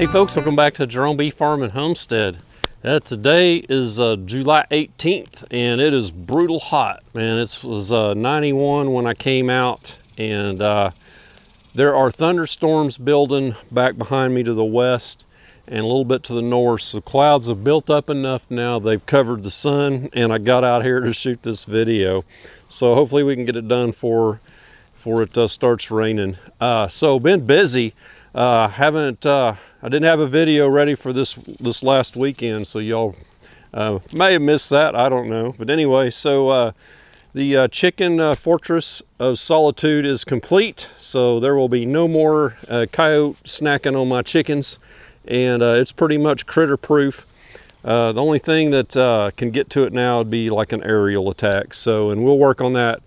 Hey folks, welcome back to Jerome Bee Farm and Homestead. Uh, today is uh, July 18th and it is brutal hot. Man, it was uh, 91 when I came out and uh, there are thunderstorms building back behind me to the west and a little bit to the north. So clouds have built up enough now, they've covered the sun and I got out here to shoot this video. So hopefully we can get it done for, before it uh, starts raining. Uh, so been busy. Uh, haven't uh, I didn't have a video ready for this this last weekend, so y'all uh, may have missed that. I don't know, but anyway, so uh, the uh, chicken uh, fortress of solitude is complete. So there will be no more coyote snacking on my chickens, and it's pretty much critter proof. the only thing that can get to it now would be like an aerial attack. So, and we'll work on that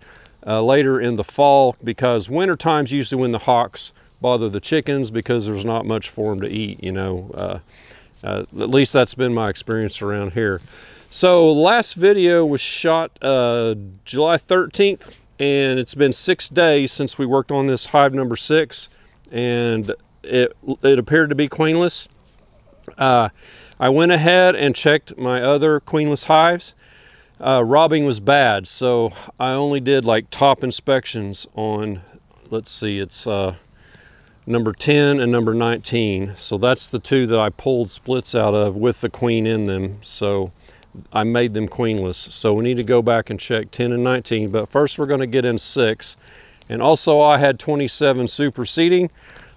later in the fall because winter time's usually when the hawks bother the chickens because there's not much for them to eat, you know. Uh, uh, at least that's been my experience around here. So last video was shot uh, July 13th and it's been six days since we worked on this hive number six and it, it appeared to be queenless. Uh, I went ahead and checked my other queenless hives. Uh, robbing was bad, so I only did like top inspections on, let's see, it's uh, number 10 and number 19. So that's the two that I pulled splits out of with the queen in them. So I made them queenless. So we need to go back and check 10 and 19. But first we're gonna get in six. And also I had 27 superseding.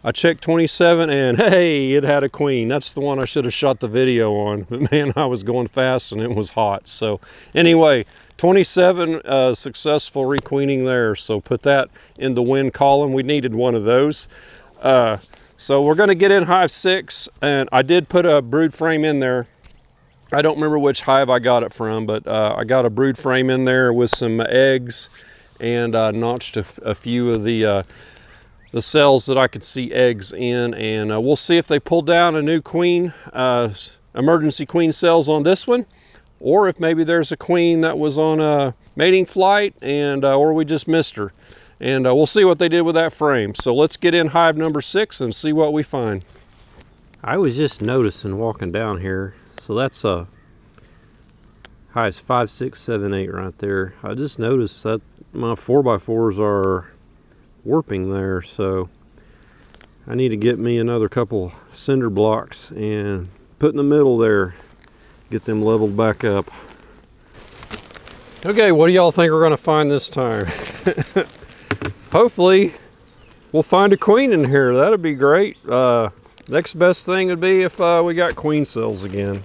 I checked 27 and hey, it had a queen. That's the one I should have shot the video on. But man, I was going fast and it was hot. So anyway, 27 uh, successful requeening there. So put that in the win column. We needed one of those. Uh, so we're going to get in hive six and I did put a brood frame in there. I don't remember which hive I got it from, but uh, I got a brood frame in there with some eggs and uh, notched a, a, few of the uh, the cells that I could see eggs in and uh, we'll see if they pull down a new queen, uh, emergency queen cells on this one or if maybe there's a queen that was on a mating flight and or we just missed her and uh, we'll see what they did with that frame. So let's get in hive number six and see what we find. I was just noticing walking down here, so that's a uh, hives five, six, seven, eight right there. I just noticed that my four by fours are warping there, so I need to get me another couple cinder blocks and put in the middle there, get them leveled back up. Okay, what do y'all think we're gonna find this time? hopefully we'll find a queen in here. That'd be great. Uh, next best thing would be if uh, we got queen cells again.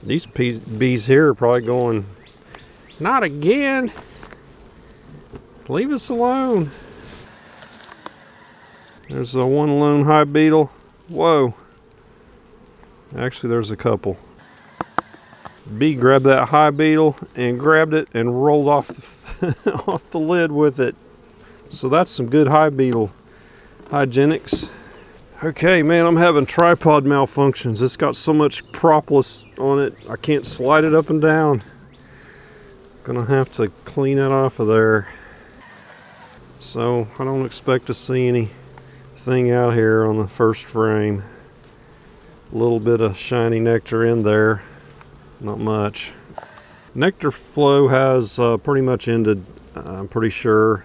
These bees here are probably going, not again. Leave us alone. There's the one lone hive beetle. Whoa. Actually, there's a couple. B grabbed that hive beetle and grabbed it and rolled off the, off the lid with it. So that's some good hive beetle hygienics. Okay, man, I'm having tripod malfunctions. It's got so much propolis on it, I can't slide it up and down. Gonna have to clean it off of there. So I don't expect to see anything out here on the first frame. A little bit of shiny nectar in there not much. Nectar flow has uh, pretty much ended, uh, I'm pretty sure.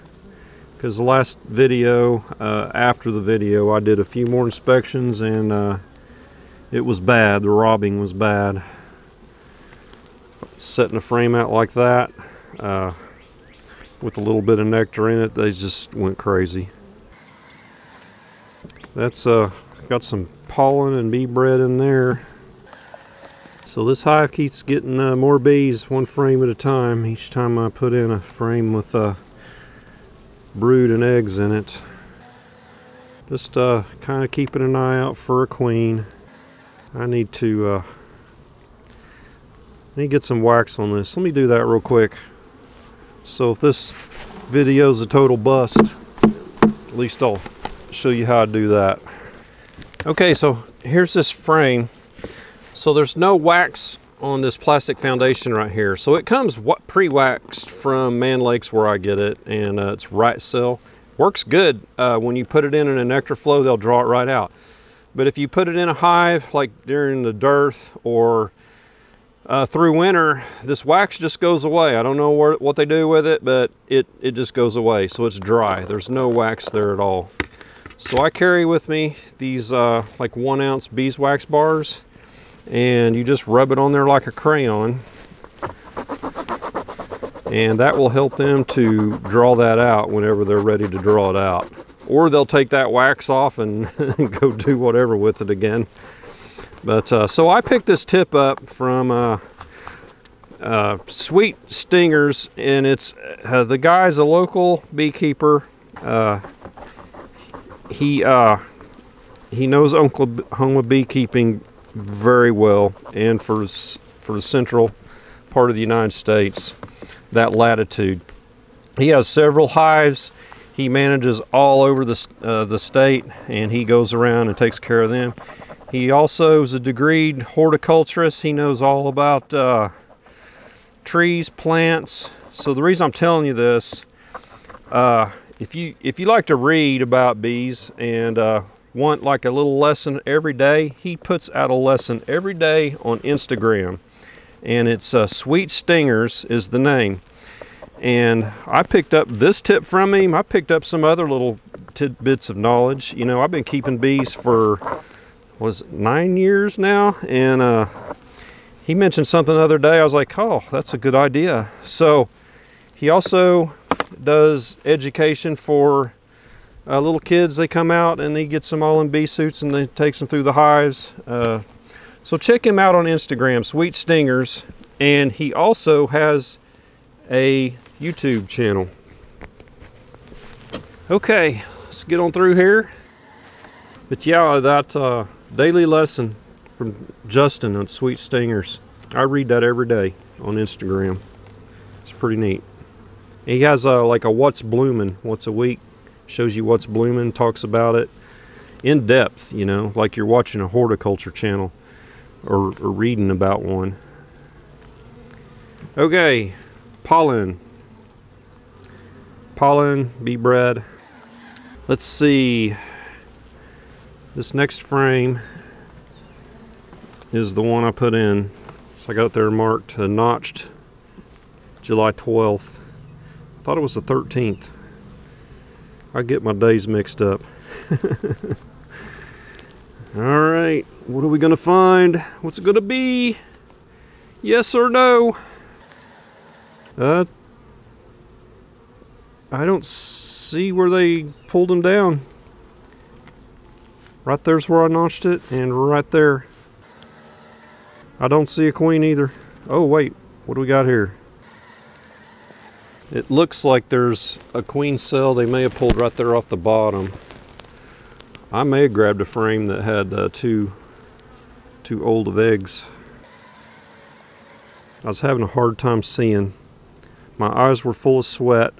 Because the last video, uh, after the video, I did a few more inspections and uh, it was bad. The robbing was bad. Setting a frame out like that uh, with a little bit of nectar in it, they just went crazy. That's uh, got some pollen and bee bread in there. So this hive keeps getting uh, more bees one frame at a time each time I put in a frame with uh, brood and eggs in it. Just uh, kind of keeping an eye out for a queen. I need to uh, I need to get some wax on this. Let me do that real quick. So if this video is a total bust, at least I'll show you how to do that. Okay, so here's this frame so there's no wax on this plastic foundation right here. So it comes pre-waxed from Mann Lakes where I get it and uh, it's RiteCell. works good. Uh, when you put it in an nectar flow, they'll draw it right out. But if you put it in a hive, like during the dearth or uh, through winter, this wax just goes away. I don't know where, what they do with it, but it, it just goes away. So it's dry. There's no wax there at all. So I carry with me these uh, like one ounce beeswax bars and you just rub it on there like a crayon. And that will help them to draw that out whenever they're ready to draw it out. Or they'll take that wax off and go do whatever with it again. But uh, so I picked this tip up from uh, uh, Sweet Stingers and it's uh, the guy's a local beekeeper. Uh, he uh, he knows Uncle Oklahoma beekeeping very well and for for the central part of the United States that latitude. He has several hives. He manages all over the, uh, the state and he goes around and takes care of them. He also is a degreed horticulturist. He knows all about uh, trees, plants. So the reason I'm telling you this, uh, if you if you like to read about bees and uh, want like a little lesson every day, he puts out a lesson every day on Instagram and it's uh, Sweet Stingers is the name. And I picked up this tip from him. I picked up some other little tidbits of knowledge. You know, I've been keeping bees for, was nine years now? And uh, he mentioned something the other day. I was like, oh, that's a good idea. So he also does education for uh, little kids. They come out and he gets them all in bee suits and they takes them through the hives. Uh, so check him out on Instagram, Sweet Stingers, and he also has a YouTube channel. Okay, let's get on through here. But yeah, that uh, daily lesson from Justin on Sweet Stingers, I read that every day on Instagram. It's pretty neat. He has uh, like a what's blooming once a week, shows you what's blooming, talks about it in depth, you know, like you're watching a horticulture channel or, or reading about one. Okay, pollen. Pollen, bee bread. Let's see. This next frame is the one I put in. So I got there marked, uh, notched July 12th. I Thought it was the 13th. I get my days mixed up. All right, what are we gonna find? What's it gonna be? Yes or no? Uh, I don't see where they pulled them down. Right there's where I notched it, and right there. I don't see a queen either. Oh wait, what do we got here? It looks like there's a queen cell they may have pulled right there off the bottom. I may have grabbed a frame that had uh, two, too old of eggs. I was having a hard time seeing. My eyes were full of sweat.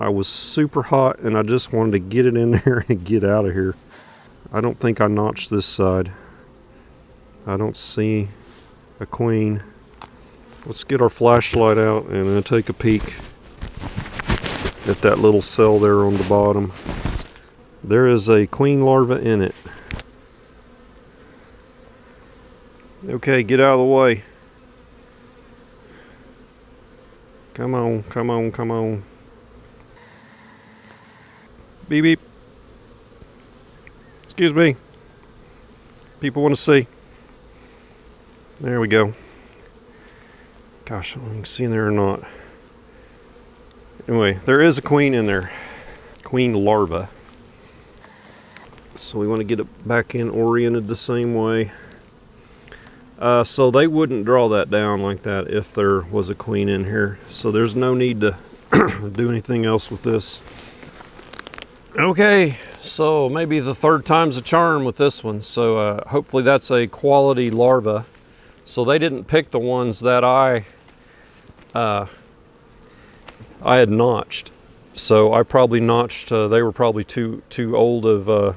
I was super hot and I just wanted to get it in there and get out of here. I don't think I notched this side. I don't see a queen. Let's get our flashlight out and uh, take a peek at that little cell there on the bottom. There is a queen larva in it. Okay, get out of the way. Come on, come on, come on. Beep beep. Excuse me. People want to see. There we go. Gosh, I don't know if you can see in there or not. Anyway, there is a queen in there. Queen larva. So we want to get it back in oriented the same way. Uh, so they wouldn't draw that down like that if there was a queen in here. So there's no need to do anything else with this. Okay, so maybe the third time's a charm with this one. So uh, hopefully that's a quality larva. So they didn't pick the ones that I uh, I had notched. So I probably notched, uh, they were probably too too old of uh,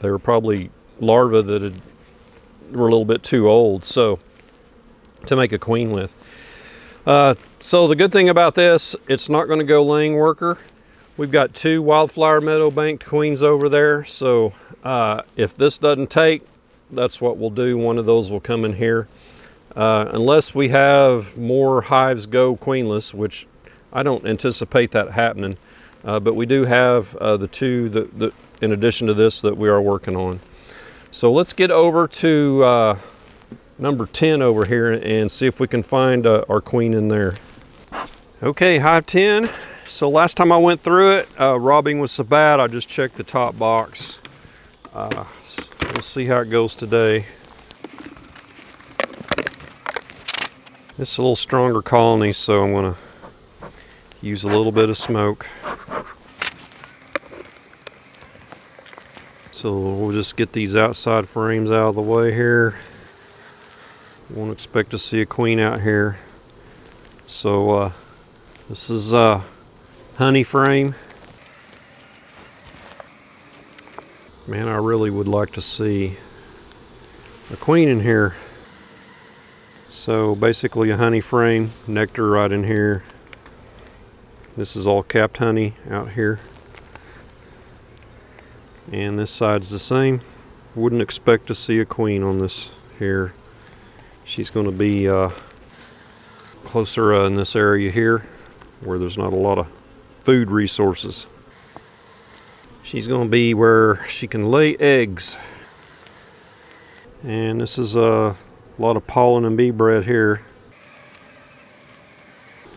they were probably larvae that had, were a little bit too old so to make a queen with. Uh, so the good thing about this, it's not going to go laying worker, We've got two wildflower meadow banked queens over there. So uh, if this doesn't take, that's what we'll do. One of those will come in here. Uh, unless we have more hives go queenless, which I don't anticipate that happening. Uh, but we do have uh, the two that, that, in addition to this, that we are working on. So let's get over to uh, number 10 over here and see if we can find uh, our queen in there. Okay, hive 10. So last time I went through it, uh, robbing was so bad, I just checked the top box. We'll see how it goes today. This is a little stronger colony, so I'm gonna use a little bit of smoke. So we'll just get these outside frames out of the way here. Won't expect to see a queen out here. So uh, this is uh, honey frame. Man, I really would like to see a queen in here. So basically a honey frame, nectar right in here. This is all capped honey out here. And this side's the same. Wouldn't expect to see a queen on this here. She's going to be uh, closer uh, in this area here where there's not a lot of food resources. She's going to be where she can lay eggs. And this is a lot of pollen and bee bread here.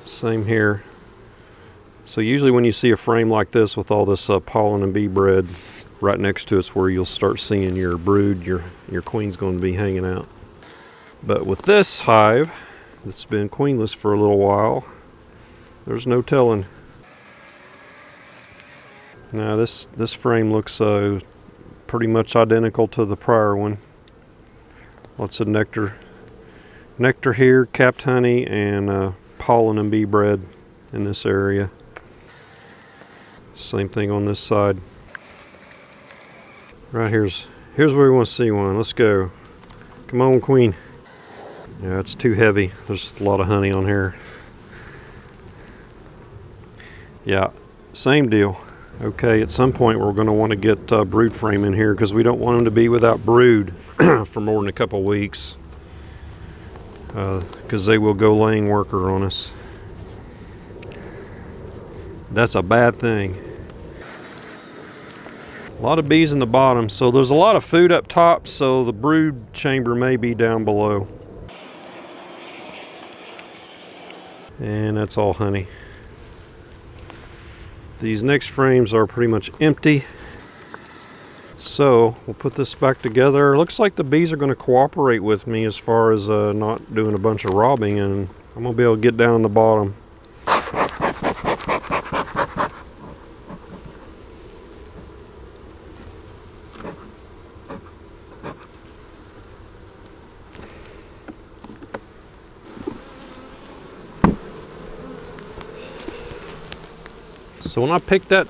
Same here. So usually when you see a frame like this with all this uh, pollen and bee bread right next to it's where you'll start seeing your brood, your, your queen's going to be hanging out. But with this hive that's been queenless for a little while, there's no telling now this this frame looks uh, pretty much identical to the prior one. Lots of nectar, nectar here, capped honey, and uh, pollen and bee bread in this area. Same thing on this side. Right here's here's where we want to see one. Let's go. Come on, queen. Yeah, it's too heavy. There's a lot of honey on here. Yeah, same deal. Okay, at some point we're going to want to get uh, brood frame in here because we don't want them to be without brood for more than a couple weeks because uh, they will go laying worker on us. That's a bad thing. A lot of bees in the bottom, so there's a lot of food up top, so the brood chamber may be down below. And that's all honey. These next frames are pretty much empty. So we'll put this back together. Looks like the bees are going to cooperate with me as far as uh, not doing a bunch of robbing and I'm going to be able to get down the bottom. So when I picked that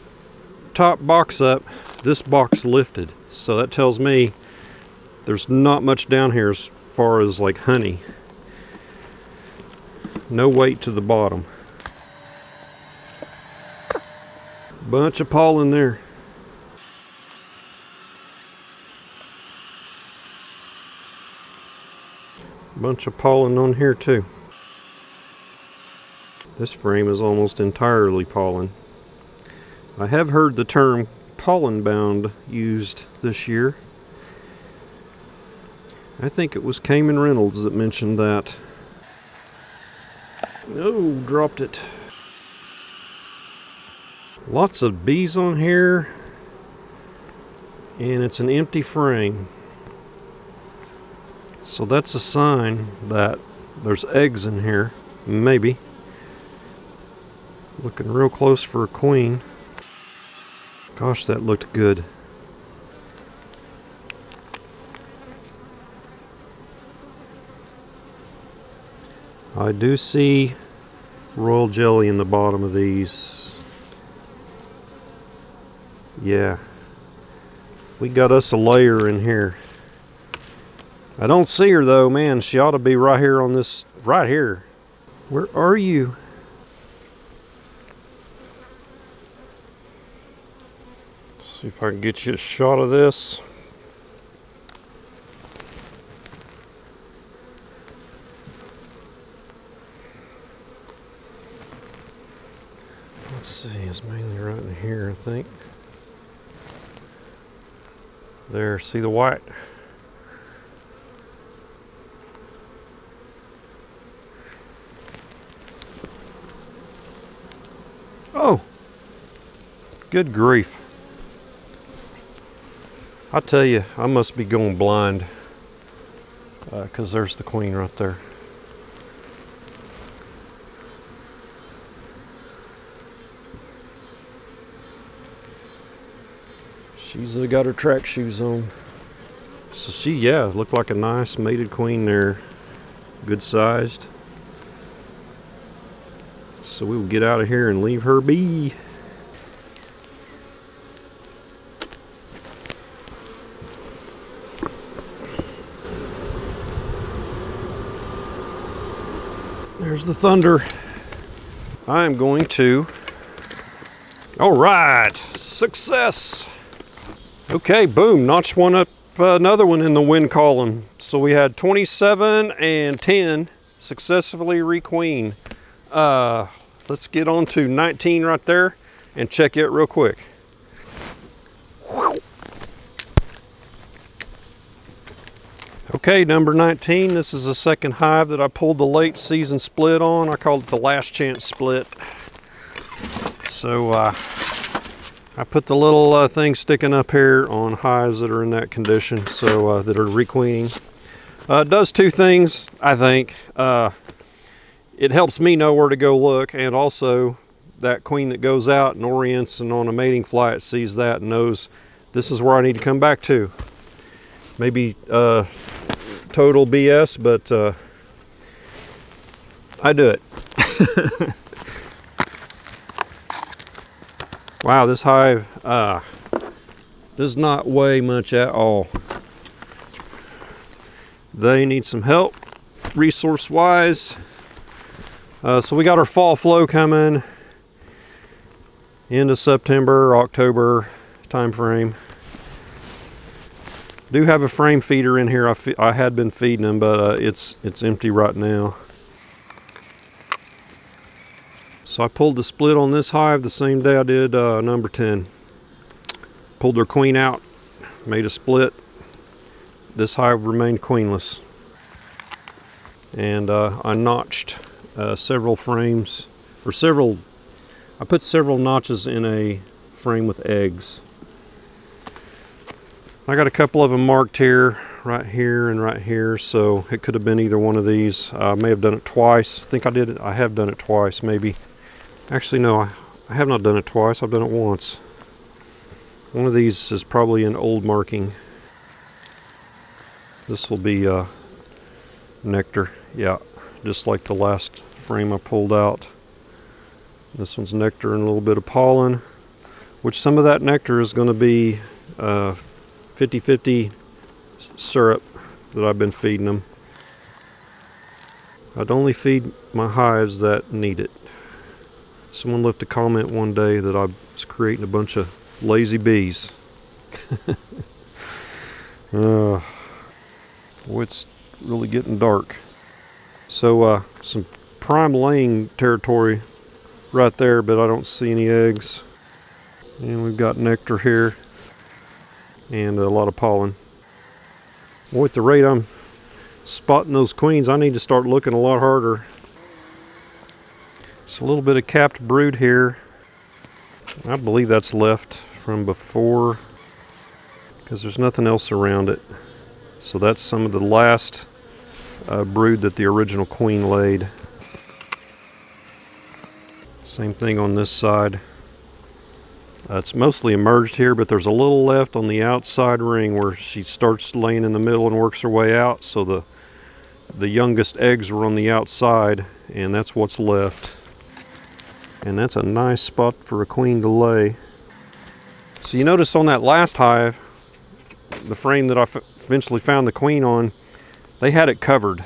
top box up, this box lifted. So that tells me there's not much down here as far as like honey. No weight to the bottom. Bunch of pollen there. Bunch of pollen on here too. This frame is almost entirely pollen. I have heard the term pollen bound used this year. I think it was Kamon Reynolds that mentioned that. Oh, dropped it. Lots of bees on here. And it's an empty frame. So that's a sign that there's eggs in here. Maybe. Looking real close for a queen. Gosh, that looked good. I do see royal jelly in the bottom of these. Yeah. We got us a layer in here. I don't see her though, man. She ought to be right here on this, right here. Where are you? See if I can get you a shot of this. Let's see, it's mainly right in here, I think. There, see the white? Oh, good grief. I tell you, I must be going blind because uh, there's the queen right there. She's uh, got her track shoes on. So she, yeah, looked like a nice mated queen there. Good sized. So we will get out of here and leave her be. There's the thunder. I'm going to. All right, success. Okay, boom, notched one up, uh, another one in the win column. So we had 27 and 10 successfully requeen. Uh, let's get on to 19 right there and check it real quick. Okay, number 19, this is the second hive that I pulled the late season split on. I called it the last chance split. So uh, I put the little uh, thing sticking up here on hives that are in that condition, so uh, that are requeening. Uh, it does two things, I think. Uh, it helps me know where to go look and also that queen that goes out and orients and on a mating flight sees that and knows this is where I need to come back to. Maybe uh, total BS, but uh, I do it. wow, this hive uh, does not weigh much at all. They need some help resource wise. Uh, so we got our fall flow coming into September, October time frame. Do have a frame feeder in here. I, I had been feeding them, but uh, it's it's empty right now. So I pulled the split on this hive the same day I did uh, number 10. Pulled their queen out, made a split. This hive remained queenless. And uh, I notched uh, several frames or several I put several notches in a frame with eggs I got a couple of them marked here right here and right here so it could have been either one of these. I may have done it twice. I think I did it I have done it twice maybe. Actually no I, I have not done it twice I've done it once. One of these is probably an old marking. This will be uh, nectar yeah just like the last frame I pulled out. This one's nectar and a little bit of pollen, which some of that nectar is going to be 50-50 uh, syrup that I've been feeding them. I'd only feed my hives that need it. Someone left a comment one day that I was creating a bunch of lazy bees. uh, boy, it's really getting dark. So uh, some prime laying territory right there, but I don't see any eggs. And we've got nectar here and a lot of pollen. Boy, at the rate I'm spotting those queens, I need to start looking a lot harder. It's a little bit of capped brood here. I believe that's left from before because there's nothing else around it. So that's some of the last uh, brood that the original queen laid. Same thing on this side. Uh, it's mostly emerged here, but there's a little left on the outside ring where she starts laying in the middle and works her way out. So the the youngest eggs are on the outside, and that's what's left. And that's a nice spot for a queen to lay. So you notice on that last hive, the frame that I eventually found the queen on, they had it covered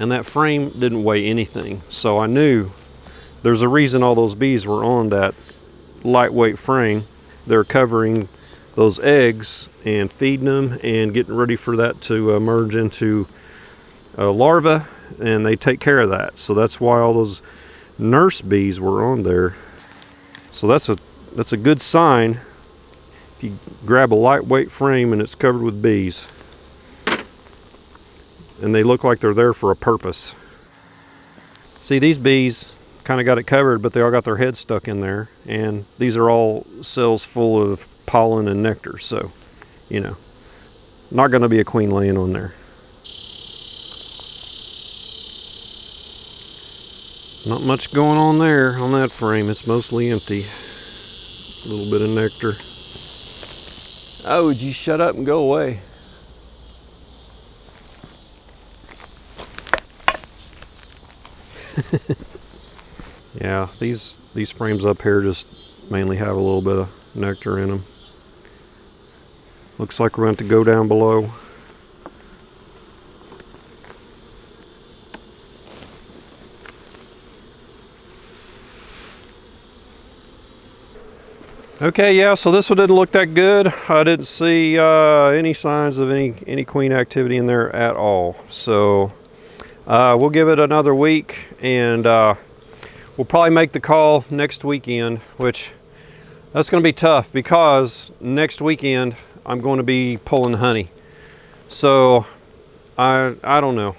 and that frame didn't weigh anything so I knew there's a reason all those bees were on that lightweight frame they're covering those eggs and feeding them and getting ready for that to uh, merge into a larva and they take care of that. So that's why all those nurse bees were on there. So that's a that's a good sign if you grab a lightweight frame and it's covered with bees. And they look like they're there for a purpose. See these bees kind of got it covered but they all got their heads stuck in there and these are all cells full of pollen and nectar so you know not going to be a queen laying on there. Not much going on there on that frame. It's mostly empty. A little bit of nectar. Oh, would you shut up and go away? yeah, these these frames up here just mainly have a little bit of nectar in them. Looks like we're going to go down below. Okay, yeah, so this one didn't look that good. I didn't see uh, any signs of any, any queen activity in there at all. So uh, we'll give it another week and uh, we'll probably make the call next weekend, which that's going to be tough because next weekend I'm going to be pulling honey. So I, I don't know.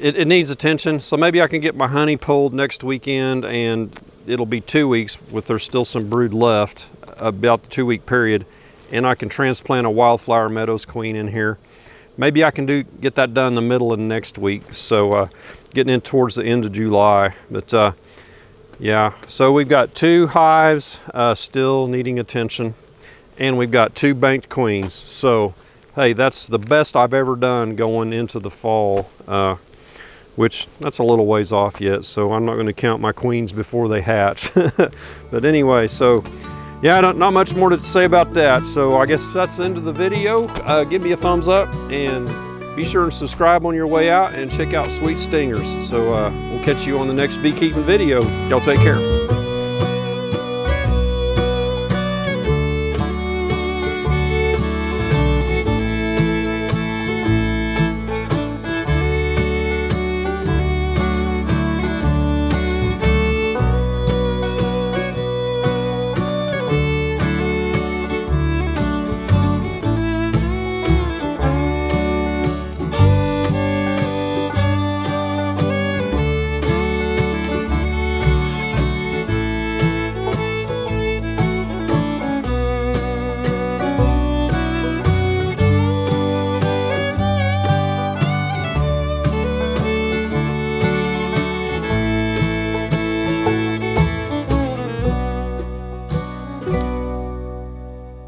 It, it needs attention. So maybe I can get my honey pulled next weekend and it'll be two weeks with there's still some brood left about the two week period and I can transplant a wildflower meadows queen in here. Maybe I can do get that done in the middle of next week. So uh, getting in towards the end of July. But uh, yeah, so we've got two hives uh, still needing attention and we've got two banked queens. So hey, that's the best I've ever done going into the fall. Uh, which that's a little ways off yet, so I'm not going to count my queens before they hatch. but anyway, so yeah, not, not, much more to say about that. So I guess that's the end of the video. Uh, give me a thumbs up and be sure and subscribe on your way out and check out Sweet Stingers. So uh, we'll catch you on the next beekeeping video. Y'all take care.